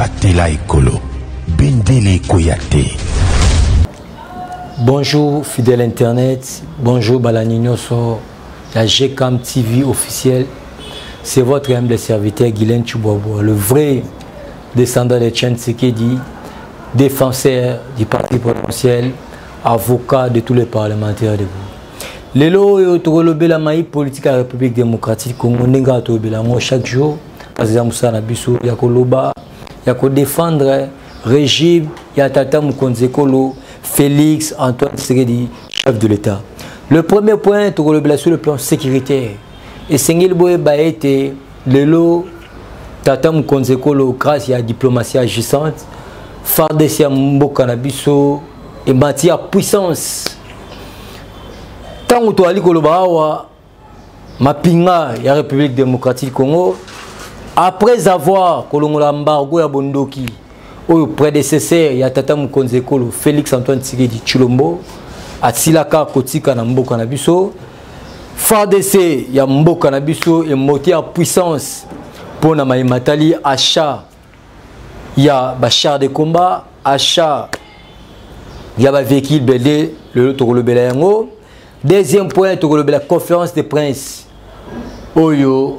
batela ekolo bendele ekoya te bonjour fidèle internet bonjour balani nyonso La GCAM TV officielle, c'est votre humble serviteur Guylaine Chubwabwa, le vrai descendant de Chen Sekedi, défenseur du parti potentiel, avocat de tous les parlementaires de vous. lelo oyo tokolobela mai politike ya république démocratique congo ndenge kaka tolobela yango chaque jour parce eza mosala na biso ya koloba ya kodefendre Régime ya tata mokonzi ekolo Félix Antoine Tshisekedi chef de l'État. Le premier point tokolobela sur le plan sécuritaire. Esengeli boyeba ete lelo tata mokonzi ekolo grâce ya diplomatie agissante FARDC ya mboka na biso emati ya puissance ntango toali koloba awa mapinga ya république démocratique congo après avoir kolongola embargo ya bondoki oyo prédécesseur ya tata mokonzi ekolo félix antoine tsikedi tshilombo asilaka kotika na mboka na biso fardc ya mboka na biso emote ya puissance mpo na mai matali achat ya ba char de combat achat ya ba véhicule blende lelo tokolobela yango deuxième point tokolobela conférence de prince oyo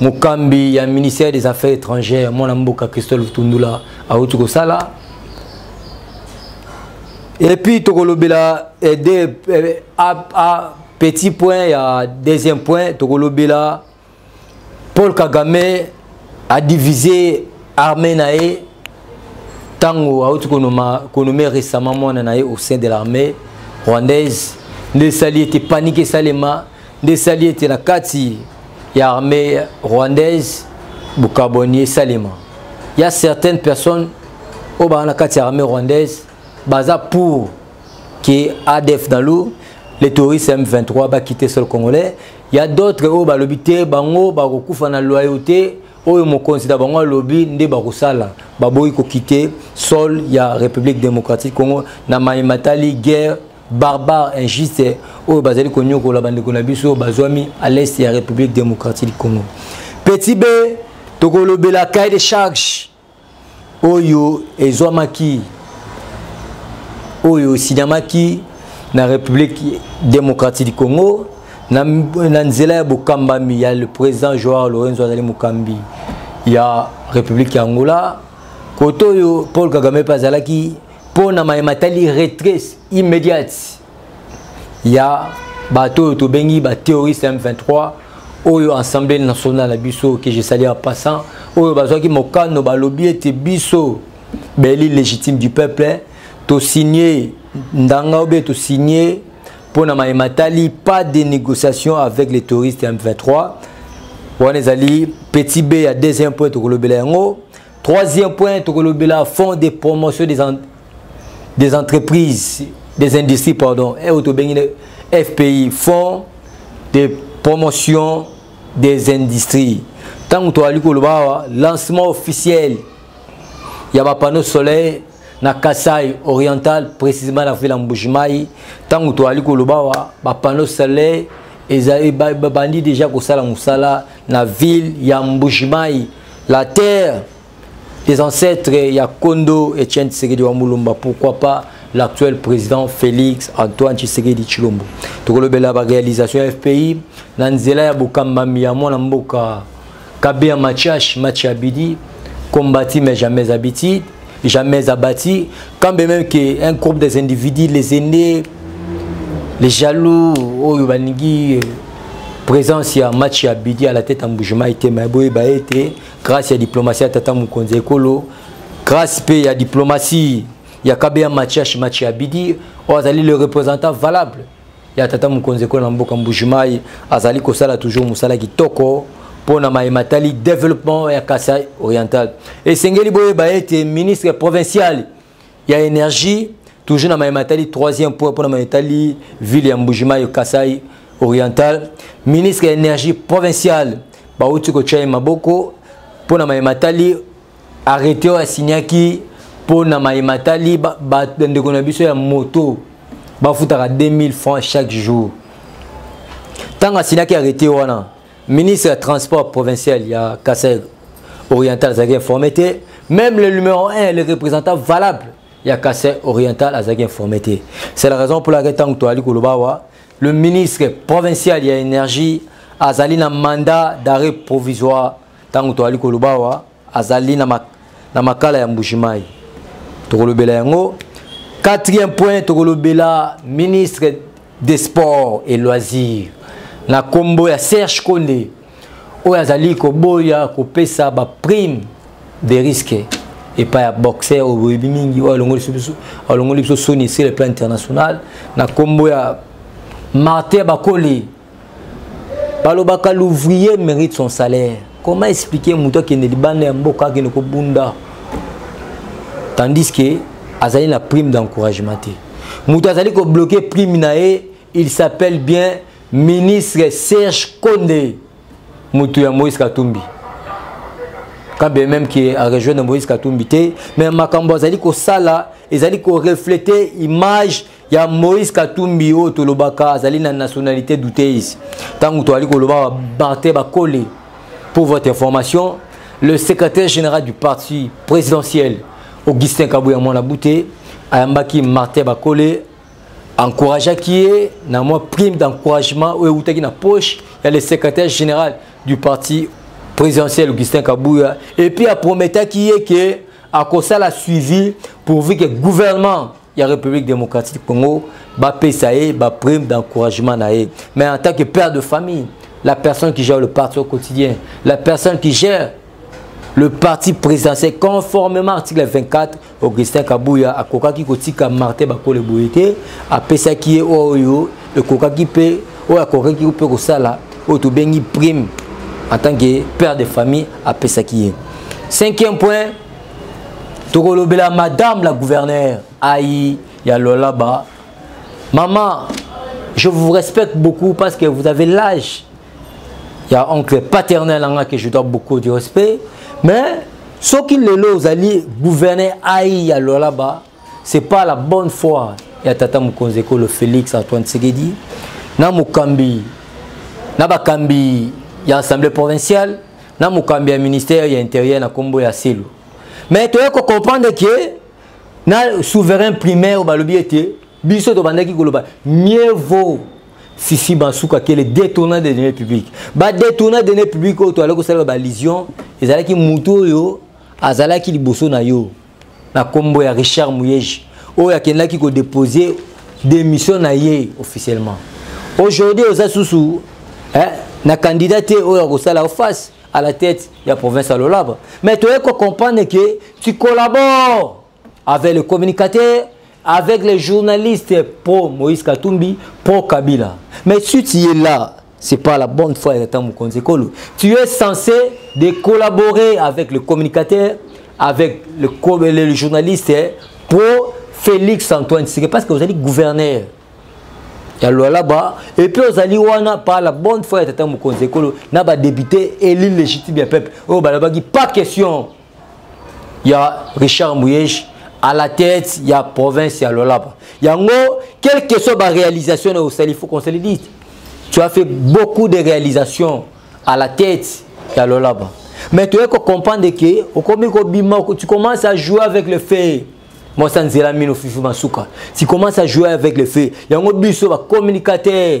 mokambi ya ministère des affaires étrangères mwana mboka christophe tundula awuti kosala epuis tokolobela eh, de, eh, a, a, petit point ya deuxième point tokolobela paul kagame adivise armée na ye ntango auti konome récemment mwana na ye au sein de l'armée rwandaise nde esali ete panike esalema nde esali ete na kati ya armée rwandaise bokabwani esalema ya certaines personnes oyo baa na kati ya armée rwandaise baza pour que adf nalu les touristes m23 bakite sol congolais ya d'autres oyo balobi te bango bakokufa na loyauté oyo mokonzi na bango alobi nde bakosala baboyi kokite sol ya république démocratique congo na mai matali guerre barbare injuste oyo bazali konyokola bandeko na biso bazwami à l'est ya république démocratique du congo petit b tokolobela cahier de charge oyo ezwamaki oyo esinyamaki na république démocratique du congo na, na nzela ya bokambami ya le président joar lorenzo azali mokambi ya république ya angola kote oyo paul kagame mpe azalaki mpo na maye matali retrace immédiate ya bato oyo tobengi baterroriste m23 oyo assemblée nationale na biso que je sali en passant oyo bazwaki mokano balobi ete biso baeli légitime du peuple tosigne ndanga obe tosigne mpo na maye matali pas de négociation avec les terroristes m23 wana ezali petit b ya deuxième point tokolobela yango Troisième point, tokolobela fonds de promotion des, en, des entreprises, des industries, pardon, et autobengine FPI, fonds de promotion des industries. Tant que tu as lu le lancement officiel, il y a un panneau solaire na Kassai oriental, précisément la ville en Bougimaï. Tant que tu as lu le panneau solaire, ezali bandi deja kosala mosala na ville ya mbujimayi La terre des ancêtres ya Kondo et Chen Tshisekedi wa Mulumba, pourquoi pas l'actuel président Félix Antoine Tshisekedi Chilombo. Tokolobela ba réalisation ya FPI na nzela ya bokambami ya mwana mboka Kabea Machiash Machiabidi, combattit mais jamais habitude. jamais abattu. Quand bien même qu'un groupe des individus, les aînés, les jaloux, oh, euh, présence ya match ya bidi à la tête en bougement était mais boye ba été grâce à diplomatie à tata mukonze ekolo grâce pe à diplomatie ya kabeya match match ya bidi oyo oh, azali le représentant valable ya tata mokonzi ekolo na mboka mbujimai azali kosala toujours mosala kitoko mpo na maye matali développement ya kasai oriental esengeli boyeba ete ministre provincial ya énergie toujours na maye matali troisième point mpo na maye etali ville ya mbujimai kasai oriental ministre ya énergie provinciale bauti kotya ye maboko mpo na maye matali arrete oyo asignaki mpo na maye matali bandeko na biso ya moto bafutaka 2000 francs chaque jour ntango asignaki arrete wana ministre ya transport provincial ya kasai oriental azalaki informe te même le numéro 1 le représentant valable ya kasai oriental azalaki informe te c'est la raison pour laquelle ntango toyali koloba awa le ministre provincial ya énergie azali na mandat d'arrêt provisoire Tango toali koloba wa azali na, mak na makala ya Mbujimai. Tokolobela yango. Quatrième point, tokolobela ministre des sports et loisirs. Na kombo ya Serge Konde. Oyo azali koboya kopesa ba prime de risque epai ya boxer oyo boyebi mingi oyo alongoli biso soni esila plan international na nkombo ya martin bakoli balobaka l'ouvrier mérite son salaire comment expliquer moto akende libanda ya mboka akende kobunda tandis que azali na prime d'encouragement te moto azali kobloke prime na ye il s'appelle bien ministre serge konde moto ya moïse katumbi kabe même ke arejoindre moïse katumbi te mais makambo azali kosala ezali koreflete image ya moïse katumbi oyo tolobaka azali na nationalité douteise ntango toali koloba barte bakole pour votre information le secrétaire général du parti présidentiel augustin kabuya mwana bute ayambaki martin bakole encourageaki ye na mwa prime d'encouragement oyo eutaki na poche ya le secrétaire général du parti présidentiel augustin kabuya epuis aprometaki ye ke akosala suivi pourvu ke gouvernement ya République démocratique du Congo ba pesa ye ba prime d'encouragement na ye mais en tant que père de famille la personne qui gère le parti au quotidien la personne qui gère le parti présidentiel conformément à l'article 24 augustin kabuya akokaki kotika martin bakole boye te apesaki ye oyo ekokaki mpe oyo akokaki mpe kosala oyo tobengi prime en tant que père de famille apesaki ye cinquième point tokolobela madame la gouverneur ayi ya lolaba maman je vous respecte beaucoup parce que vous avez l'âge ya oncle paternel nanga que je dois beaucoup du respect mais soki lelo ozali gouverneur ayi ya lolaba c'est pas la bonne foi ya tata mokonzi ekolo félix antoine tsegedi na mokambi na bakambi ya assemblée provinciale na mokambi ya ministère ya interieur na nkombo ya selo mais toye kocomprendre ke na souverain primaire balobi ete biso tobandaki koloba mieux vaut sisi bansuka kele détournant des données publiques badétournant données publiques oyo toyali kosalela balision ezalaki motu oyo azalaki liboso na yo na kombo ya Richard Muyeji oyo akendaki ko déposer démission na ye officiellement aujourd'hui oza susu eh, na candidat te oyo akosala face à la tête ya province ya Lolaba mais toye ko comprendre que tu collabores avec le communicateur avec les journalistes pro Moïse Katumbi pro Kabila mais si tu es là C'est pas la bonne foi de Tata Mokonzi Kolo. Tu es censé de collaborer avec le communicateur, avec le, le, le journaliste hein, pro Félix Antoine Tshisekedi parce que vous allez gouverner. ya lualaba epuis ozali wana par la bonne foi ya tata mokonzi ekolo na badepute élu légitime ya peuple oyo balobaki pas question ya richard muyeji à la tête ya province ya lolapa yango quel que soit baréalisation na osali faut qu'on se le dise tu as fait beaucoup de réalisations à la tête ya lolapa mais toye kocomprendre ke okomi kobima tu commence à jouer avec le fait mosanzela mino fifi masuka tu commence à jouer avec le fait yango biso bacommunicateur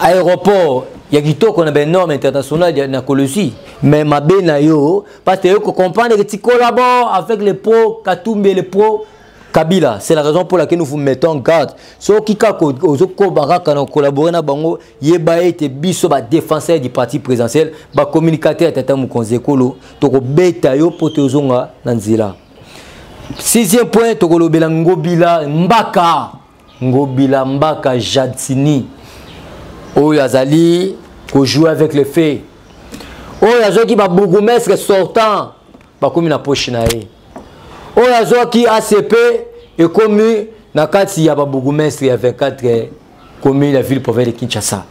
aéroport ya kitoko na banorme international na colosie mais mabe na yo parce que yo kocomprendre que tu collabore avec le pro katumbi le pro kabila c'est la raison pour laquelle nous vous mettons garde soki kaka ozokoba kaka na collaborer na bango yeba ete biso badefenseur du parti présidentiel bacommunicateur ya tata mokonzi ekolo tokobeta yo mpo te ozonga na nzela sixième point tokolobela ngobila mbaka ngobila mbaka jadcini oyo azali kojoue avec le fait oyo azwaki babourgmestre sortant bakomi na poche na ye oyo azwaki acp ekomi na kati ya babourgmestre ya 24 commune ya ville province de kinshasa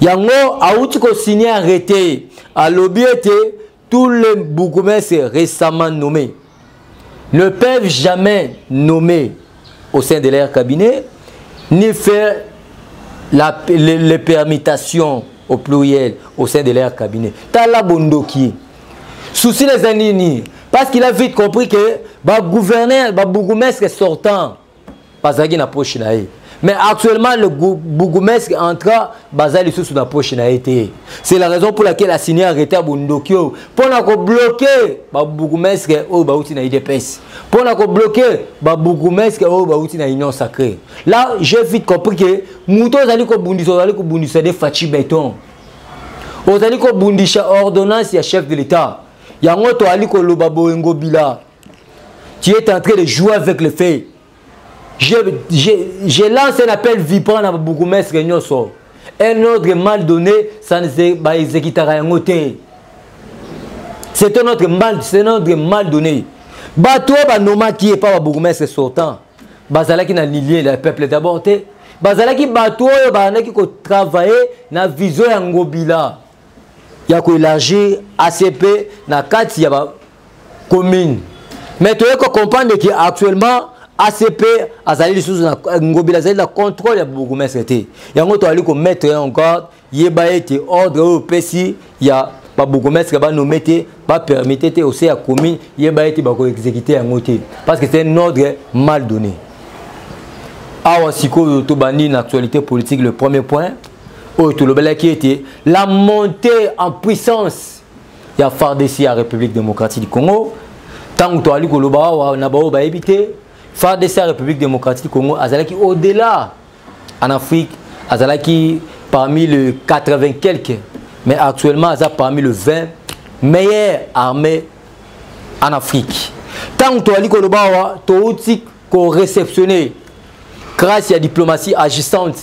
yango awuti kosigne arrete alobi ete tout le bourgmestre récemment nommé ne peuvent jamais nommer au sein de leur cabinet, ni faire les, permutations au pluriel au sein de leur cabinet. Tala Bondoki, souci les Anini, parce qu'il a vite compris que le bah, gouverneur, le bah, bourgmestre sortant, bazalaki na poche na ye mais actuellement le bougumesque entra baza lisusu na poche na ye te c'est la raison pour laquelle asigne arrete ya bondoki oyo mpo na kobloke babougumesque oyo bauti na idps mpo na kobloke babougumesque oyo bauti na union sacré là j'ai vite compris que moto ozali kobundisa ozali kobundisa de faci beton ozali kobundisa ordonnance ya chef de l'état yango toali koloba boye ngobila Tu es en train de jouer avec le fait. Je, je, je lance un appel vibrant à Bougoumestre Nyoso. Un ordre mal donné, ça ne se bah, exécutera rien. C'est un ordre mal, c'est un ordre mal donné. Bato ba noma qui est pas ba bourgmestre sortant. Bazalaki na lilie le peuple d'abord te. Bazalaki bato oyo bandaki ko travailler na vision ya ngobila ya ko élargir ACP na kati ya ba commune mais toyei kocomprendre ke actuellement acp azali lisusu na ngobila azali na contrôle ya bourgmestre te yango toyali komettre en garde yeba ete ordre oyo opesi ya babourgmestre banome te bapermite te ose ya commune yeba ete bakoexécute yango te parce que c'est un ordre mal donné awa sikoyo tobandi na actualité politique le premier point oyo tolobelaki ete la montée en puissance ya fardc ya république démocratique du congo ntango toali koloba awa na baoyo bayebi te fardc ya république démocratique du congo azalaki au delà en afrique azalaki parmi le 80 quelques mais actuellement aza parmi le 20 meilleure armée en afrique ntango toali koloba awa touti koreceptionne grâce ya diplomatie agissante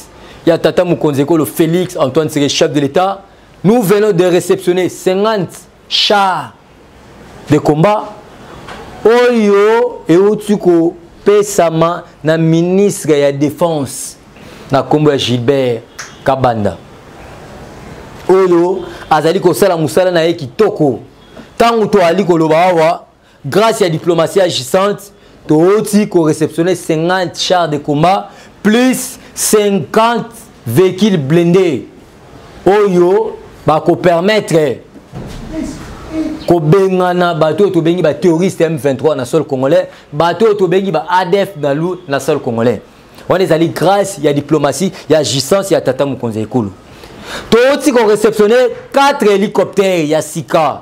ya tata mokonzi ekolo félix antoine sere chef de l'état Nous venons de réceptionner 50 chars de combat oyo euti kopesama na ministre ya défense na nkombo ya Gilbert Kabanda oyo azali kosala mosala na ye kitoko ntango toali koloba awa Grâce ya diplomatie agissante, tooti ko réceptionner 50 chars de combat plus 50 véhicules blindés oyo bako permettre kobengana bato oyo tobengi baterroriste m23 na sol congolais bato oyo tobengi ba adf nalu na sol congolais wana ezali grâce ya diplomatie ya agissance ya tata mokonzi ya ekolo toti koreceptionne 4 hélicoptère ya sika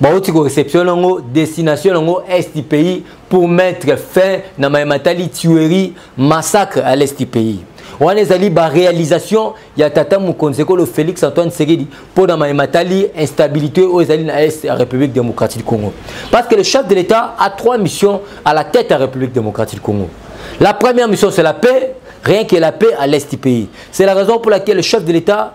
bauti koreception yango destination yango est du pays pour mettre fin na maye matali tuerie massacre à l'est du pays wana ezali baréalisation ya tata mokonzi ekolo félix antoine sekedi mpo na maye matali instabilité oyo ezali na est ya république démocratique du congo parce que le chef de l'état a trois missions à la tête ya république démocratique du congo la première mission c'est la paix rien que la paix à l'est du pays c'est la raison pour laquelle le chef de l'état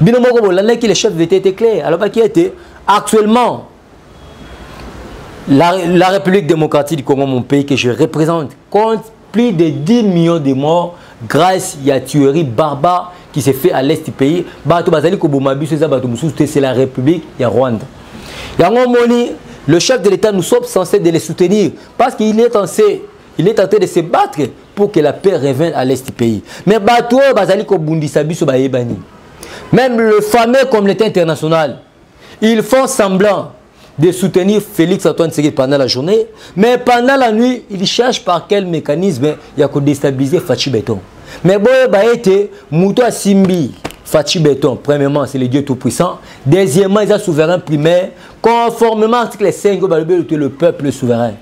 bino moko bolandaki le chef d'etat était clair alobaki ete actuellement la, la république démocratique du congo mon pays que je représente compte plus de 10 millions de morts grâce ya tuerie barbare qui s'est fait à l'est du pays bato bazali koboma biso eza bato mosusu te c'est la république ya rwanda yango omoni le chef de l'état nous sommes censés de le soutenir parce qu'il est censé il est tenté de se battre pour que la paix revienne à l'est du pays. Mais Même le fameux communauté international, ils font semblant de soutenir Félix Antoine Tshisekedi pendant la journée, mais pendant la nuit, il cherche par quel mécanisme il a déstabiliser Fatih Beton. Mais bon, il a été Mouto Simbi, Fatih Beton. Premièrement, c'est le Dieu Tout-Puissant. Deuxièmement, il a souverain primaire. Conformément à l'article 5, le peuple souverain.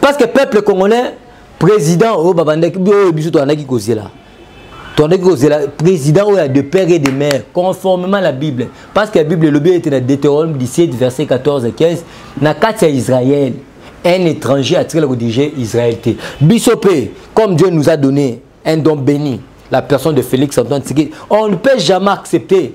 parce que peuple congolais président oyo babandaki oyo biso tolandaki kozela tolandaki kozela président oyo ya de père et de mère conformément la bible parce que la bible elobi ete na deutéronome 17 verset 14 15 na kati ya israël un étranger atikala kodirige israël te biso mpe comme dieu nous a donné un don béni la personne de félix antoine tsiki on ne peut jamais accepter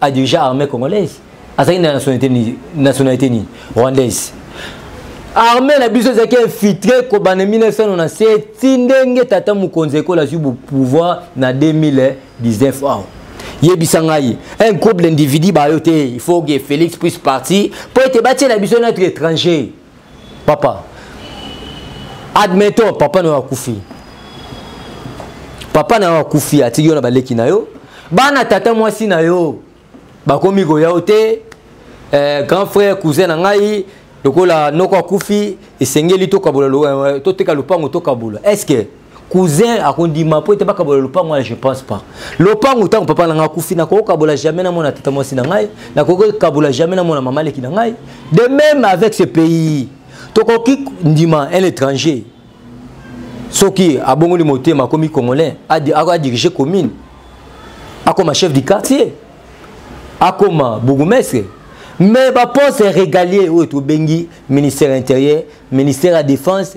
a déjà armée congolaise azalaki na nationalité nini nationalité nini rwandaise armée na biso ezalaki infiltre kobanda 1997 ti ndenge tata mokonzi ekolo azwi pouvoir na 2019 awa yebisa ngai un groupe d'individu bayo te il faut que félix puisse partir mpo ete batiela biso notre étranger papa admettons papa na yo akufi papa na yo akufi atiki yo na baleki na yo bana tata mwasi na yo bakomi koya yo te eh, grand frère cousin na ngai lokola noko akufi esengeli tokabola eh, toteka lopango tokabola est ce que cousin akondima mpo ete bakabola lopango wana je pense pas lopango ntango papa na ngai akufi nakoki kokabola jamais namona tata mwasi na ngai nakoki kokabola jamais namona mama leki na ngai de même avec ce pays tokoki ndima un étranger soki abongoli motema akomi congolais adirige commune akoma chef du quartier akoma bourgmestre mais baposte regalier oyo tobengi ministère intérieur ministère ya défense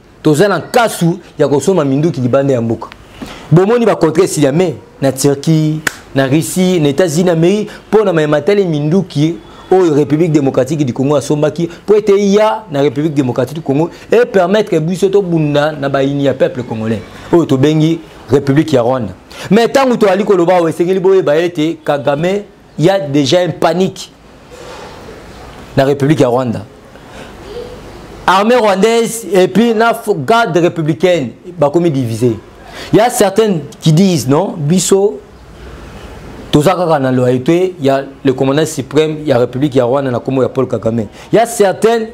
toza na nkasu ya kosomba minduki libanda ya mboka bomoni bacontre esili ya mai na turquie na russie na états-unis na mei mpo na mayematali minduki oyo république démocratique du congo asombaki mpo ete eya na république démocratique du congo epermettre biso tobunda na bayini ya peuple congolais oyo tobengi république ya rwanda mais ntango toyali koloba oyo esengeli boyeba ete kagame il y a déjà un panique na république ya rwanda armée rwandaise et puis na garde républicaine bakomi divise il y a certaines qui disent non biso toza kaka na loyauté ya le commandant suprême ya république ya rwanda na nkombo ya paul kagame il y a certaines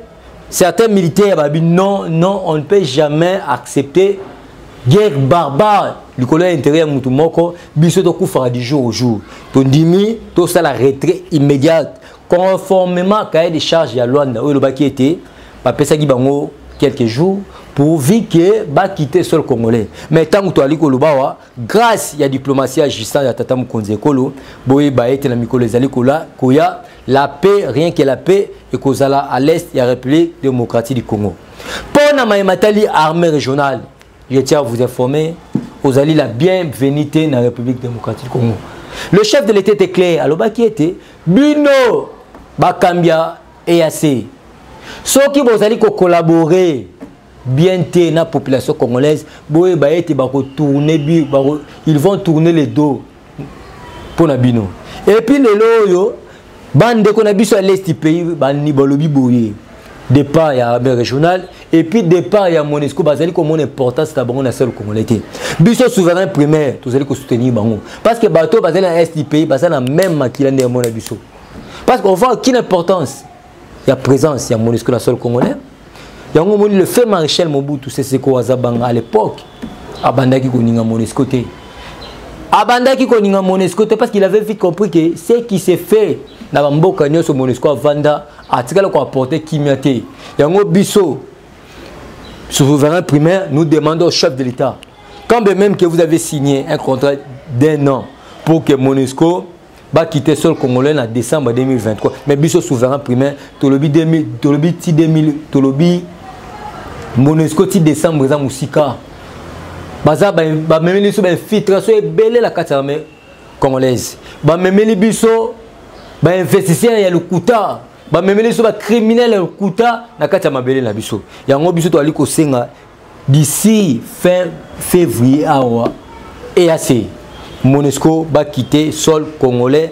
Certains militaires babi non non on ne peut jamais accepter guerre barbare likolo ya intérêt ya mutu moko biso tokufaka du jour au jour tondimi tosala retrait immédiat conformément cahier de charge ya Luanda oyo elobaki ete bapesaki bango quelques jours pourvu que bakite sol congolais mais ntango toyali koloba wa grâce ya diplomatie ya justin ya tata mokonzi ekolo boyeba ete na mikolo ezali kola koya la paix rien que la paix ekozala à l'est ya république démocratie du congo mpo na maye matali armée régionale je tiens à vous informer ozali la bienvenue te na république démocratie du congo le chef de l'état était clair alobaki ete bino bakambi ya eac soki bozali kokolabore bien te na population congolaise boyeba ete bakotourne bako, ils vont tourner le dos mpo na bino epuis lelo oyo bandeko na biso ya lesti pays balobi boye départ ya armée régionale epuis départ ya monesco bazali komona importance na bango na sel congolais te biso souverain primaire tozali kosoutenir bango parce que bato oyo bazali na est du pays baza na même makila nde yamona biso parce qu'on voit aucune importance ya présence ya monisco na sol congolais yango omoni le fait maréchal mobutu seseko aza banga à l'époque abandaki koninga monisco te abandaki koninga monisco te parce qu'il avait vite compris que ce qui se fait na bamboka nyonso monisco avanda atikala koapporte kimia te yango biso souverain primaire nous demandons au chef de l'état quand bien même que vous avez signé un contrat d'un an pour que monisco bakite sol congolais na décembre 2023 mais biso souverain primaire tolobi 2000 tolobi ti 2000 tolobi monesco ti décembre eza mosika baza bamemeli biso bainfiltration ebele na kati ya bame congolaise bamemeli biso bainvestisseur ya lokuta bamemeli biso bacriminel ya lokuta na kati ya mabele na biso yango biso toali kosenga d'ici fin février awa eac monesco bakite sol congolais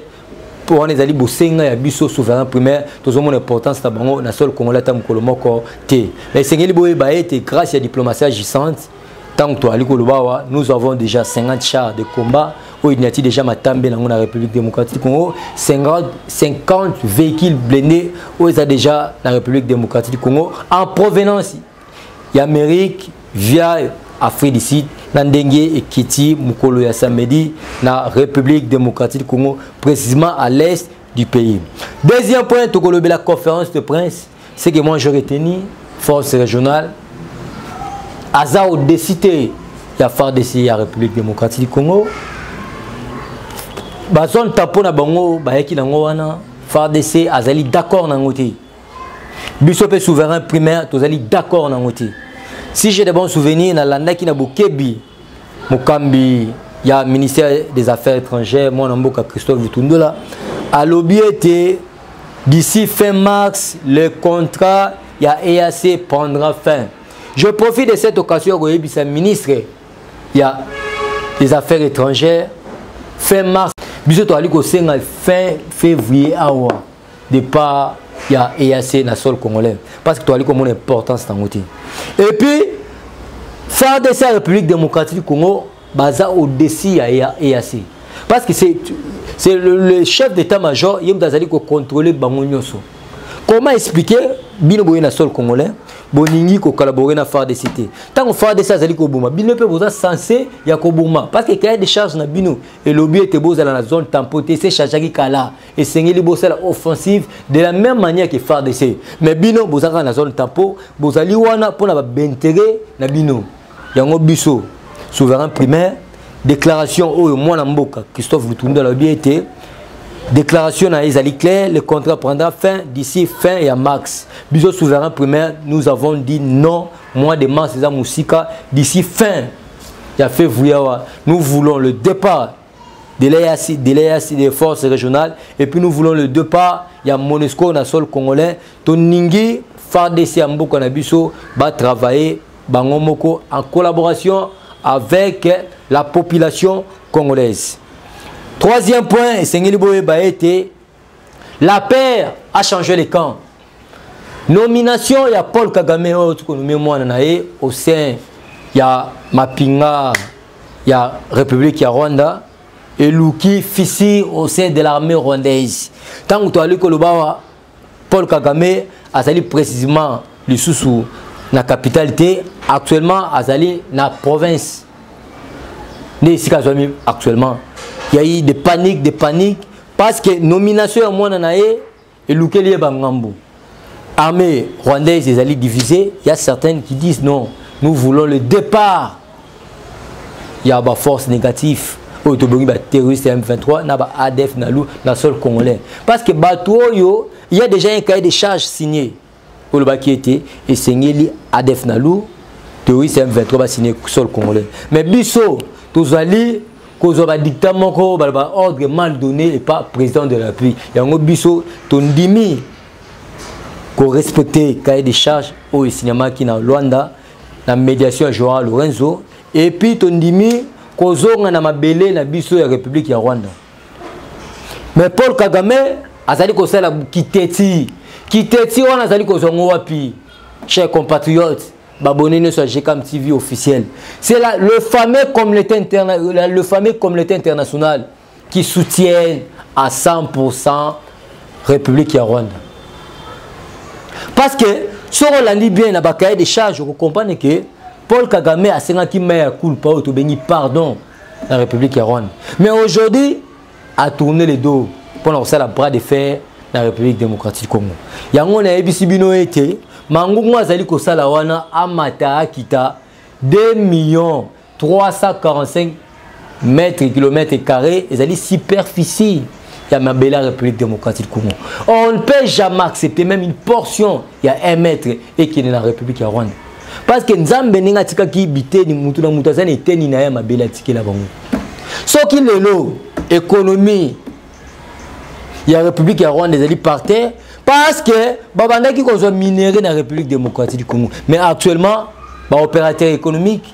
mpo wana ezali bosenga ya biso souverain primaire tozomona importance na bango na sol congolais ata mokolo moko te na esengeli boyeba ete grâce ya diplomatie agissante ntango toali koloba awa nous avons déjà 50 chars de combat oyo edinati déjà matambe nango na république démocratique congo 50, 50 véhicules blindés oyo eza déjà na république démocratique congo en provenance ya amerique via afrique du sud na ndenge ekiti mokolo ya samedi na république démocratique congo précisément à l'est du pays deuxième point tokolobela conférence de prince ce que moi je retenu force régionale aza au-dessus te ya fardc ya république démocratique du congo bazonta mpo na bango bayaki nango wana fardc azali d'accord na yango te biso mpe souverain primaire tozali d'accord nango te si j'ai de bon souvenir nalandaki na bokebi mokambi ya ministère des affaires étrangères mwana mboka christophe lutundola alobi ete d'ici fin mars le contrat ya eac prendra fin je profite de cette occasion ya koyebisa ministre ya des affaires étrangères fin mars biso toali kosenga fin février awa de part ya eac na sol congolais parce que toali komona importance nango te et puis fardc ya république démocratique du congo baza au-dessus ya eac parce que c'est c'est le, le chef d'état major ye moto azali kocontrôle bango nyonso comment expliquer bino boye na sol congolais bolingi kocollabore na fardc te ntango fardc azali koboma bino mpe boza sense ya koboma parce que cahier de charge na bino elobi ete bozala na zone tampo te se chargeaki kala esengeli bosala offensive de la même manière que fardc mais bino boza kaka na zone tampo bozali wana mpo na baintere na bino yango biso souverain primaire déclaration oyo mwana mboka christophe lutundu alobi ete déclaration na ezali claire le contrat prendra fin d'ici fin ya max biso souverain primaire nous avons dit non mois de mars eza mosika d'ici fin ya février awa nous voulons le départ délai ya délai ya des forces régionales et puis nous voulons le départ ya monesco na sol congolais toningi fardc ya mboka na biso batravaille bango moko en collaboration avec la population congolaise troisième point esengeli boyeba ete la paire a changé le camp nomination ya paul kagame oyo tokonome mwana na ye au sein ya mapinga ya république ya rwanda eluki fissure au sein de l'armée rwandaise ntango toali koloba awa paul kagame azali précisément lisusu na capitale te actuellement azali na province nde esika azwami actuellement yayi de panique de panique parce que nomination ya mwana na ye elukeli ye bangambu armée rwandaise ezali divisée il y a certaines qui disent non nous voulons le départ ya ba force négative oyo tobongi ba terroriste ya M23 na ba ADF na lu na sol congolais parce que bato oyo il y a déjà un cahier de charge signé olobaki ete esengeli adf na lour terroriste m23 basigne sol congolais mais biso tozali kozwa badikta moko baloba ordre mal donné epa président de la pluie yango biso tondimi korespecte cahier de charge oyo esinyamaki na luanda na médiation ya joa lorenzo epuis tondimi kozonga na mabele na biso ya république ya rwanda mais paul kagame azali kosala kiteti kiteti wana azali kozwa ngo wapi cher compatriote babone nyonso ya gcam tv officiel c'est la le fameux communauté interna le fameux communauté internationale qui soutiennent à 100 république ya rwanda parce que soki olandi bien na bakaye de charge okocomprendre ke paul kagame asengaki mai ya kulpa oyo tobengi pardon na république ya rwanda mais aujourd'hui atourne le dos mpo na kosala bras de fer na république démocratique congo yango nayebisi bino ete mangungu azali kosala wana amata akita 2 millions 345 mètre kilomètre carré ezali superficie ya mabele ya république démocratique congo on ne peut jamais accepter même une portion ya un mètre ekende na république ya rwanda parce que nzambe ndenge atikaki biteni motu na motu aza na eteni na ye ya mabele atikela bango soki lelo économie ya république ya rwanda ezali par terre parce que babandaki kozwa minere na république démocratique du congo mais actuellement baopérateur économique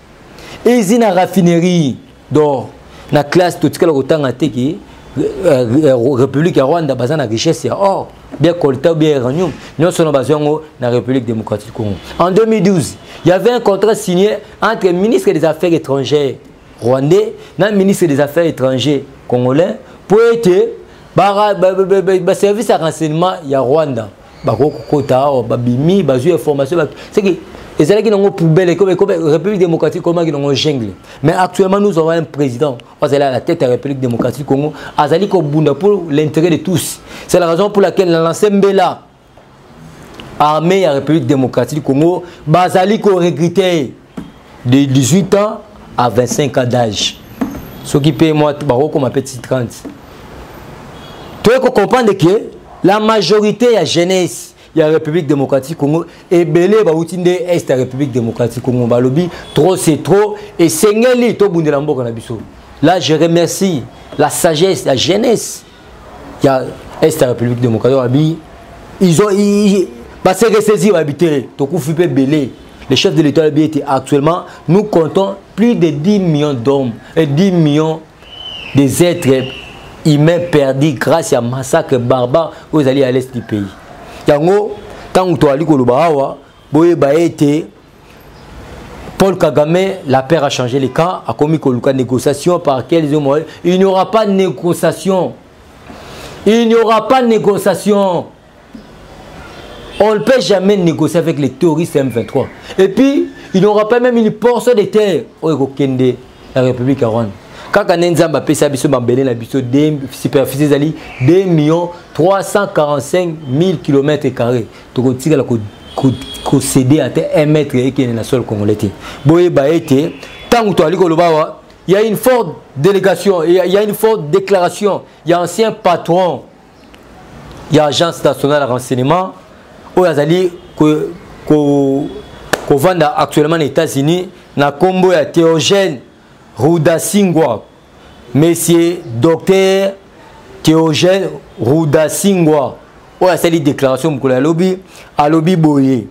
ezina raffinerie d'or na classe totikala kotanga te ke euh, euh, république ya rwanda baza na richesse ya or bien colta bien uranium nyonso na bazwi yango na république démocratique congo en 2012 il y avait un contrat signé entre ministre des affaires étrangères rwandais na ministre des affaires étrangers congolais mpo ete baservice ya renseignement ya rwanda bakoki kokota awa babimi bazwi information bato seke ezalaki nango poubelle république démocratique ekomaki nango jungle mais actuellement nous avons un président azali à la tête ya république démocratique congo azali kobunda pour l'intérêt de tous c'est la raison pour laquelle na lance mbela armée ya république démocratique congo bazali koregrite de 18 ans à 25 ans d'âge soki mpe mwa bakokoma mpe ti 30 toye kocomprendre ke la majorité ya jeunesse ya république démocratique congo ebele bauti nde est ya république démocratique congo balobi trop c'est trop esengeli tobundela mboka na biso là je remercie la sagesse la jeunesse ya est ya république démocratique babi ils ont baseke saisi babi te tokufi mpe ebele le chef de l'état alobi ete actuellement nous comptons plus de 10 millions d'hommes et 10 millions des êtres humains perdus grâce ya massacre barbare oyo ezali à l'est du pays yango ntango toali koloba awa boyeba ete Paul Kagame, la paire a changé les camps, a commis la négociation par quels moyens Il n'y aura pas de négociation. Il n'y aura pas de négociation. On ne peut jamais négocier avec les terroristes M23. Et puis, il n'y aura pas même une portion de terre au oh, Kende, la République à Rwanda. kaka nde nzambe apesi ya biso mabele na biso superficie ezali 2 millions 345 000 km carré tokotikala kosede ata 1 mètre ekende na sol congolais te boyeba ete ntango toali koloba awa il y a une forte délégation il y a une forte déclaration il y a ancien patron ya agence nationale ya renseignement oyo azali kovanda actuellement na états-unis na nkombo ya théogène rudasingwa monsieur docteur théogène rudasingwa oyo asali déclaration mokolo ya lobi alobi boye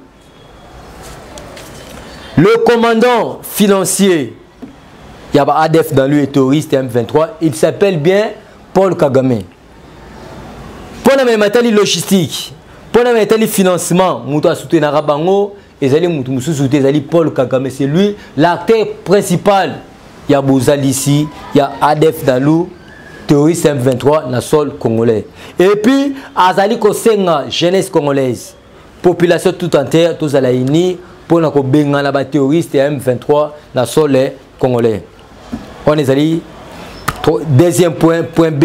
le commandant financier ya ba adf dans lui terroriste m23 il s'appelle bien paul kagame mpo na mema etali logistique mpo na mema etali financement moto asutenaka bango ezali moto mosusu te ezali paul kagame c'est lui l'acteur principal ya bozalisi ya adf dalu terroriste m23 na sol congolais et puis azali kosenga jeunesse congolaise population tout entière tozala unis mpo na kobengana baterroriste ya m23 na sol congolais wana ezali deuxième point point b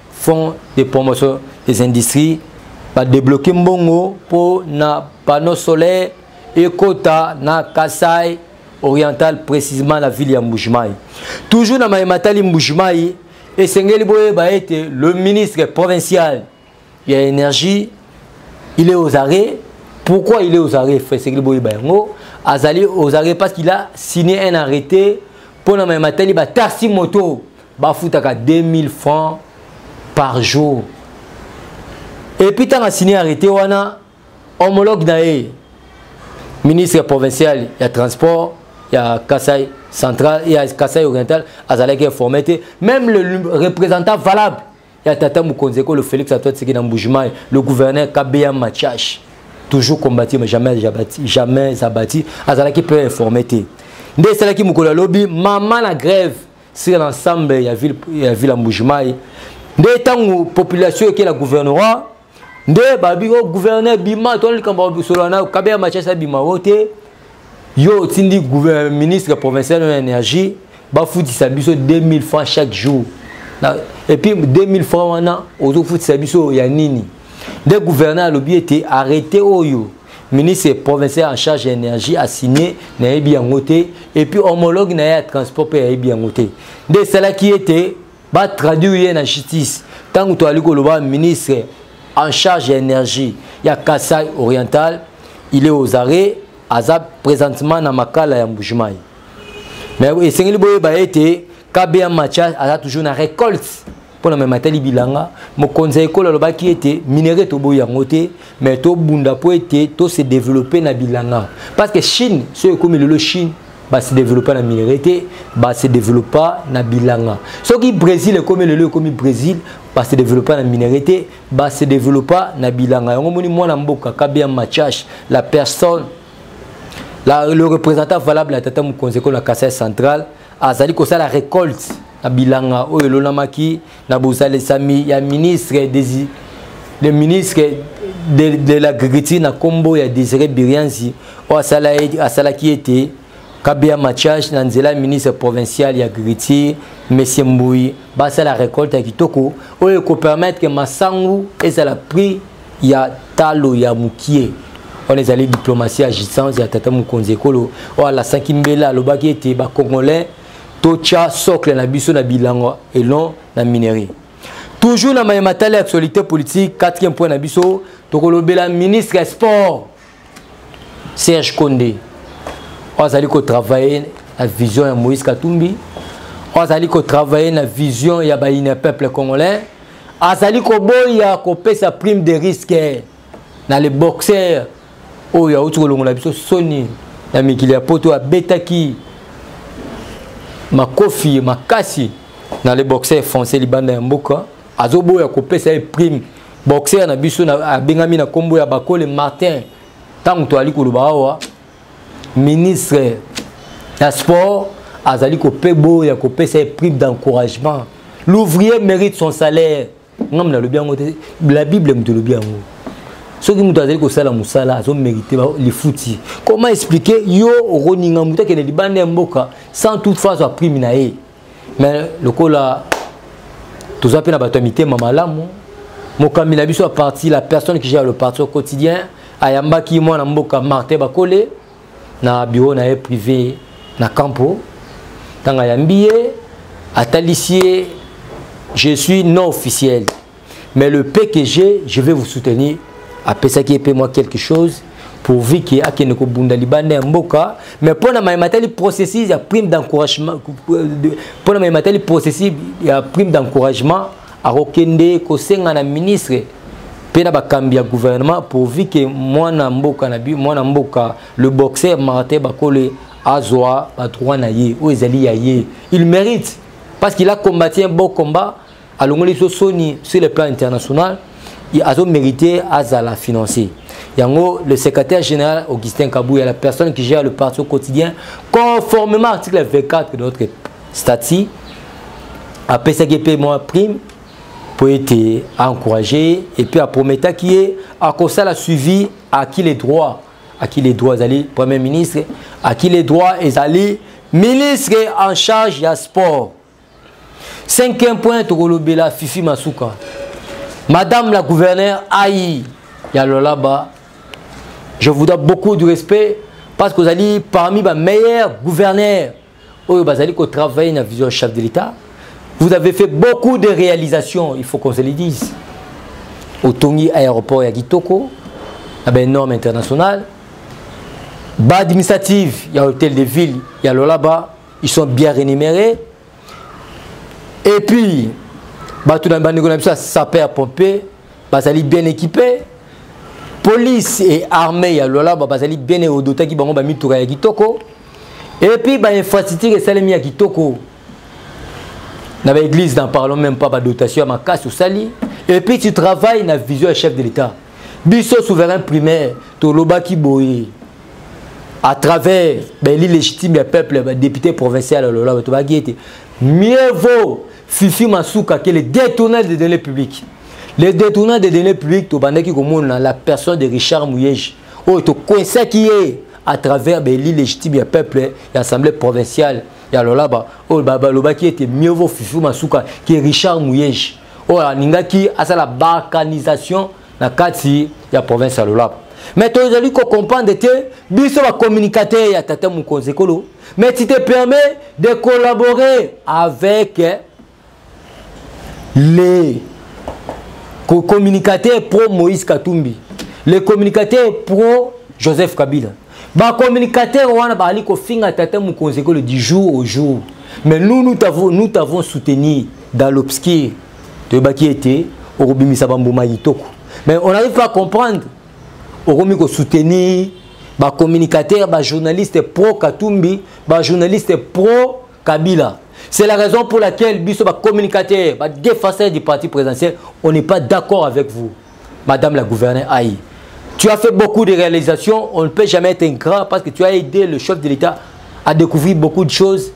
fonds de promotion des industries badebloke mbongo mpo na panneau solaire ekota na kasai oriental précisément na ville ya mbujimai toujours na maye matali mbujimai esengeli boyeba ete le ministre provincial ya énergie il est aux arrêts pourquoi il est aux arrêts esengeli boyeba yango azali aux arrêts parce qu'il a signé un arrêté mpo na maye matali batarsi moto bafutaka 2000 francs par jour epuis ntango asini arrete wana homologue na ye ministre provincial ya transport ya kasai central ya kasai oriental azalaki informe te même le représentant valable ya tata mokonzi ekolo félix antoine seki na mbujimai le gouverneur kabeya machache toujours combati mais jamais abati, jamais abati azalaki mpe informe te nde esalaki mokolo ya lobi mama na grève sika na ensemble ya ville ya ville ya mbujimai nde ntango population ekela gouvernorat nde babi o oh, gouverneur bima tona likambo ya kosolola nayo kabeya matias abima o oh, te yo otindi ministre provincial ya énergie bafutisa biso 2000 francs chaque jour na, epuis 2000 francs wana ozofutisa biso ya nini nde gouverneur alobi ete arrete oyo oh, ministre provincial en charge ya énergie asigne nayebi yango te epuis homologue na ye ya transport mpe yayebi yango te nde esalaki ete batraduire ye na justice ntango toali koloba ministre en charge ya énergie ya kasai oriental il est aux arrêts aza présentement na makala ya mbujimai mais esengeli boyeba ete kba macha aza toujours na récolte mpo na mema atali bilanga mokonzi ya ekolo alobaki ete minere toboyi yango te mais tobunda mpo ete tose développe na bilanga parce que chine soki ekomi lelo chine base développa na minere te base développa na bilanga soki brésil ekomi lelo ekomi brésil base développa na minere te base développa na bilanga yango omoni mwana mboka kabia machach la personne la, le représentant valable ya tata mokonzi ekolo na kasai central azali kosala recolte na bilanga oyo elonamaki na bozalisami ya ministre des, le ministre de, de l'agriculture na nkombo ya desire birianzi oyo asalaki ete kabea machage na nzela ya ministre provincial ya agriculture monsieur mbui basala recolte ya kitoko oyo ekopermettre masangu ezala prix ya talo ya mukie wana ezali diplomatie agissance ya tata mokonzi ekolo oyo alasaki mbele alobaki ete bacongolais totya socle na biso na bilango elon na minerie toujours na maye matali actualité politique 4e point na biso tokolobela ministre ya sport serge konde oyo azali kotravaille na vision ya moïse katumbi oyo azali kotravaille na vision ya baine peuple congolais azali koboya kopesa prime de risque na le boxeur oyo awuti kolongola biso soni na mikili ya poto abetaki makofi makasi na le boxeur français libanda ya mboka azoboya kopesa ye prime boxer na biso abengami na nkombo ya bakole martin ntango toali koloba awa ministre ya sport azali kope boya kopesa ye prime d'encouragement l'ouvrier mérite son salaire ngambo nalobi yango te la bible moto elobi yango soki moto azali kosala mosala azomérite lifuti comment explike yo okoninga moto akende libanda ya mboka sans toute fois azwa prime na ye mais lokola toza mpe na bato ya mitema malamu mokambi na biso ya parti la personne qui gère le parti au quotidien ayambaki mwana mboka martin bakole na bureau na ye privé na campo ntango ayambi ye atalisi ye je suis non officiel mais le peu que j'ai je vais vous soutenir apesaki ye mpe mwa quelque chose pourvu ke akende kobunda libanda ya mboka mais mpo na mayema atali processus ya prime d'encouragement mpo na mayema atali processus ya prime d'encouragement akokende kosenga na ministre mpe na bakambi ya gouvernement pourvu ke mwana mboka na bi mwana mboka le boxeur martin bakole azwa badroit na ye oyo ezali ya ye il mérite parce qu'il a combati un beau combat alongoli biso soni sur le plan international azo mérité azala financier yango le secrétaire général augustin kabuya la personne qui gère le parti au quotidien conformément à l'article 24 de notre statut apesaki mpe mwa prime mpo ete aencourage et puis aprometaki ye akosala suivi à qui les droits à qui les droits ezali premier ministre à qui les droits ezali ministre en charge ya sport cinquième point tokolobela fifi masuka madame la gouverneur ai ya lolaba je vous donne beaucoup du respect parce que vous allez parmi les meilleurs gouverneurs oyo bazali kotravaille na vision chef de l'état vous avez fait beaucoup de réalisations il faut qu'on se le dise otongi aéroport ya kitoko na banorme internationale baadministrative ya hôtel de ville ya lolaba ils sont bien rémunérés et puis bato na bandeko na biso ya sapeur pompier bazali bien équipé police et armée ya lolaba bazali bien eodotaki bango bamituka ya kitoko et puis bainfrastructure esalemi ya kitoko na baeglise n'en parlons même pas badotation ya makasi osali et puis tu travailles na vision ya chef de l'état biso souverain primaire tolobaki boye à travers baeli légitime ya peuple ya badepute provincial ya lolaba tobaki ete mieux vaut fifi masuka ke le détournage de données publiques le détournage de données publiques tobandaki komona la personne de richard muyege oyo tokwesaki ye à travers baeli légitime ya peuple ya assemblée provinciale ya lolaba oyo balobaki ete mieux vaut fifi masuka ke richard muyege oyo alingaki asala balkanisation na kati ya province ya lolapa mais tozali kocomprendre te biso bacommunicateur ya tata mokonzi ekolo mais tu te permet de collaborer avec les communicateurs pro moïse katumbi les communicateurs pro joseph kabila bacommunicateur wana bazali kofinga tata mokonzi ekolo du jour au jour mais nous nous t'avons soutenu dans l'obscur de ba qui était Orobimisa Bamboma Yitoko. Mais on n'arrive pas à comprendre Oromi ko soutenir ba communicateurs, ba journalistes pro Katumbi, ba journalistes pro Kabila. C'est la raison pour laquelle Bissot va communicateur, va défenseur du parti présidentiel, on n'est pas d'accord avec vous. Madame la gouverneure Aïe. Tu as fait beaucoup de réalisations, on ne peut jamais être ingrat parce que tu as aidé le chef de l'État à découvrir beaucoup de choses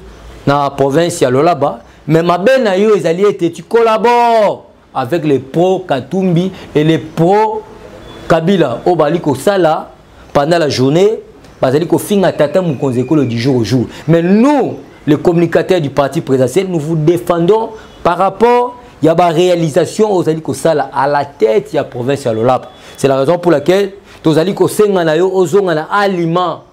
dans la province à là-bas. Mais mabe na yo ezali ete tu collabore avec les pro Katumbi et les pro Kabila oyo bali kosala pendant la journée bazali kofinga tata mokonzi ekolo du jour au jour. Mais nous les communicateurs du parti présidentiel nous vous défendons par rapport ya ba réalisation ozali kosala à la tête ya province ya Lolap. C'est la raison pour laquelle tozali kosenga na yo ozonga na aliment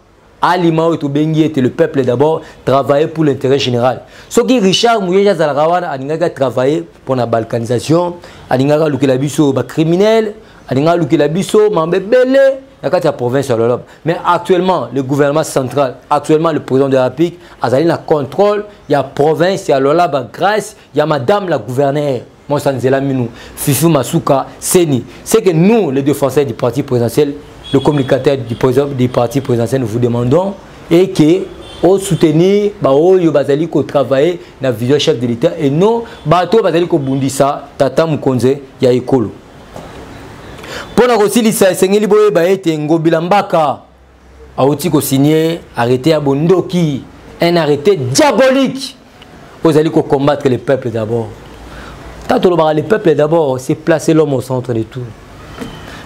alima oyo tobengi ete le peuple d'abord travailler pour l'intérêt général soki richard muyeja azalaka wana alingaki atravaille mpo na balkanisation alingaki alukela biso bacriminel alingaki alukela biso mambo ebele na kati ya province ya loloba mais actuellement le gouvernement central actuellement le président de la république azali na contrôle ya province ya lolaba grâce ya madame la gouverneur Moi, ça nous est nous. Fifi Masuka, Seni. C'est que nous, les deux Français du parti présidentiel, le communicateur du, du parti présidentiel, nous vous demandons et que au soutenir baoyo bazali kotravaille na vision chef de l'état et non bato oyo bazali kobundisa tata mokonzi ya ekolo mpo na kosilisa esengeli boyeba ete ngobila mbaka auti kosigne arrete ya bondoki un arrete diabolique ozali kocombattre le peuple d'abord ntango tolobaka le peuple d'abord c'est placer l'homme au centre de tout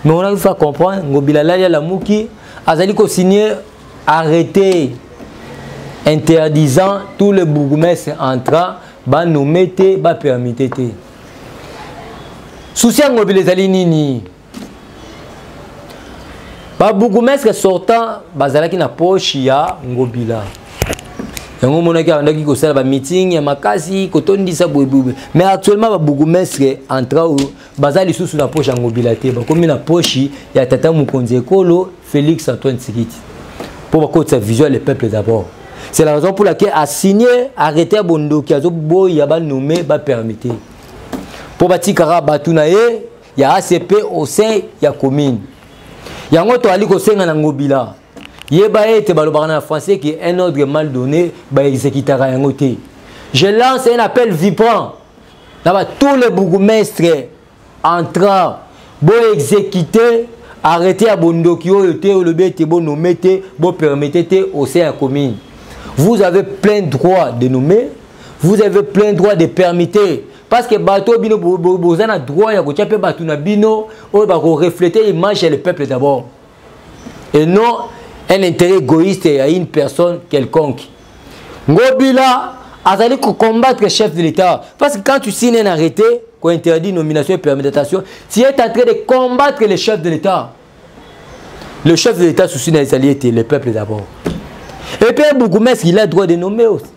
mais on a fa comprendre ngobila lali alamuki azali kosigne arrete interdisant tous les bourgmestre entra banomme te bapermite te susi ya ngobila ezali nini babourgmestre sortant bazalaki na poche ya ngobila yango omonaki abandaki kosala bamiting ya makasi kotondisa boyeboyeboye mais actuellement babourgmestre entra oyo baza lisusu na poche ya ngobila te bakomi na poche ya tata mokonzi ekolo félix antoine sikiti mpo bakotisa vision le peuple d'abord c'est la raison pour laquelle asigne arrêté ya bondoki azoboya banome bapermite mpo batikaka bato na ye ya acp au sein ya commune yango toali kosenga na ngobila yeba ete balobaka na français ke un ordre mal donné baexekitaka yango te je lance un appel vibrant na ba tous les bourgmestre entra boexekite arrete ya bondoki oyo te olobi ete bonome te bopermete te au sein ya commune vous avez plein droit de nommer vous avez plein droit de permiter parce que bato oyo bino boza na droit ya kotya mpe bato na bino oyo bakoreflete image ya le peuple d'abord et non un intérêt égoïste ya une personne quelconque ngobila azali kocombattre chef de l'état parce que quand tu signe un arrêté kointerdit nomination et permutation tu es en train de combattre le chef de l'état le chef de l'état souci na ezali ete le peuple d'abord et puis bourgmestre il a droit de nommer aussi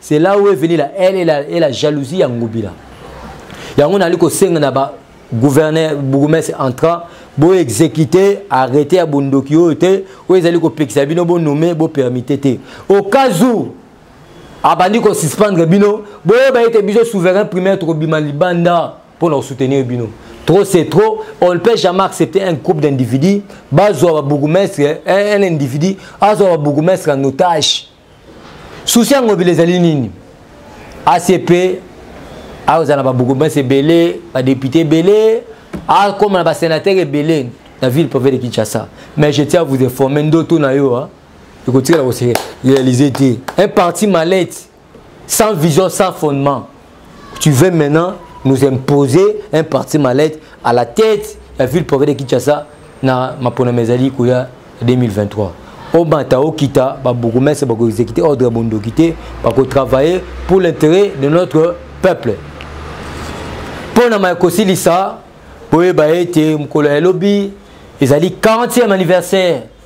c'est là où est venue la haine et la, et la jalousie ya ngobila yango nali kosenga na ba gouverneur bourgmestre entrant boexécute arrêté ya bondoki oyo te oyo ezali kopekisa bino bonome bopermite te au cas où abandi kosuspendre bino boyeba ete biso souverain primaire tokobima libanda mpo na kosoutenir bino trop c'est trop on ne peut jamais accepter un groupe d'individus bazwa babourgmestre un individu azwa babourgmestre en otage susi ya ngobila ezali nini acp akozala na babourgmestre ebele badepute ebele akoma na basenateur ebele na ville province de kinshasa mais je tiens à vous informer ndoto na yo hein? ekotikala koserealise te un parti malete sans vision sans fondement Tu veux maintenant nous imposer un parti mallette à la tête ya ville province de Kinshasa na maponami ezali koya 2023 obata okita babourgmestre bakoexécute ordre ya bondoki te bakotravaille pour l'intérêt de notre peuple mpo na makosilisa boyeba ete mokolo ya lobi ezali 40e anniversaire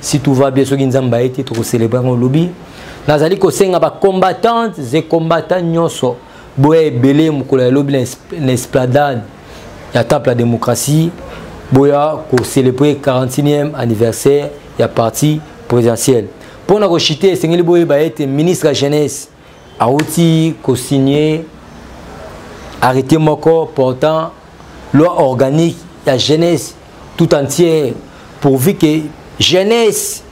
si tout va bien soki nzambe aye te tokocelebre yango lobi nazali kosenga bacombattantes e combattant nyonso boya ebele mokolo ya lobi na espladade ya temple ya démocratie boya kocelebre 41e anniversaire ya parti présidentiel mpo na kochite esengeli boyeba ete ministre ya jeunesse awuti kosigne arrêté moko portant loi organique ya jeunesse tout entière pourvu que jeunesse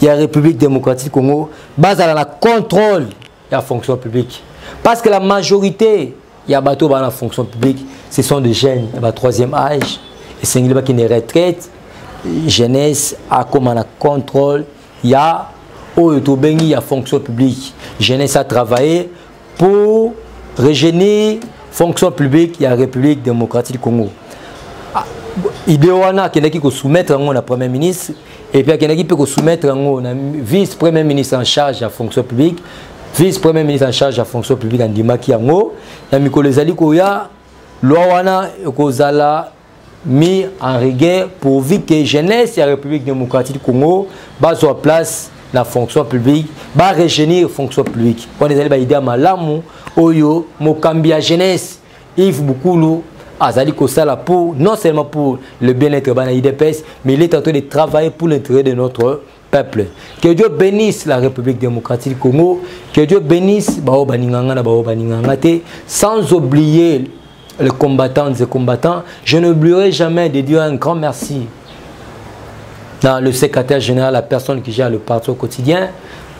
ya république démocratique congo bazala na contrôle ya fonction publique parce que la majorité ya bato bana fonction publique ce sont des jeunes ya ba troisième âge esengeli bakende retraite jeunesse akoma na contrôle ya oyo tobengi ya fonction publique jeunesse a travailler pour rejeunir fonction publique ya république démocratique du congo ah, idée wana akendaki kosoumettre yango na premier ministre epuis akendaki mpe kosoumettre yango na vice premier ministre en charge ya fonction publique vice premier ministre en charge ya fonction publique andimaki yango na mikolo ezali koya loi wana ekozala mis en rigueur pourvu que jeunesse ya république démocratique du congo bazwa place na fonction publique baregenir fonction publique wana ezali baidea malamu oyo mokambi ya jeunesse ive bukulu azali kosala pour non seulement pour le bien-être bana idps mais il est en train de travailler pour l'intérêt de notre peuple que dieu bénisse la république démocratique du congo que dieu bénisse baoyo baninga nga na baoyo baninga nga te sans oublier les combattants et combattants je n'oublierai jamais de dire un grand merci dans le secrétaire général la personne qui gère le parti au quotidien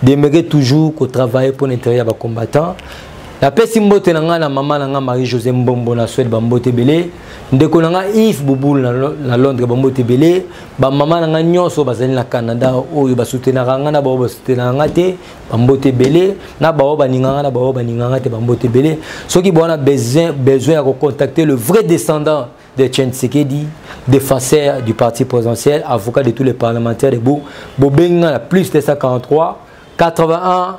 demeurer toujours kotravailler mpo na intérêt ya bacombattant napesi mbote na ngai na mama na ngai marie josé mbombo na swede bambote ebele ndeko na ngai ive bobul na londres bambote ebele bamama na ngai nyonso bazali na canada oyo basutenaka ngai na baoyo basutenaka ngai te bambote ebele na baoyo baninga ngai na baoyo baninga ngai te bambote ebele soki bowana besoin, besoin ya kocontacte le vrai descendant de Chen Sekedi, défenseur du parti présidentiel, avocat de tous les parlementaires debout, Bobenga la plus 243, 81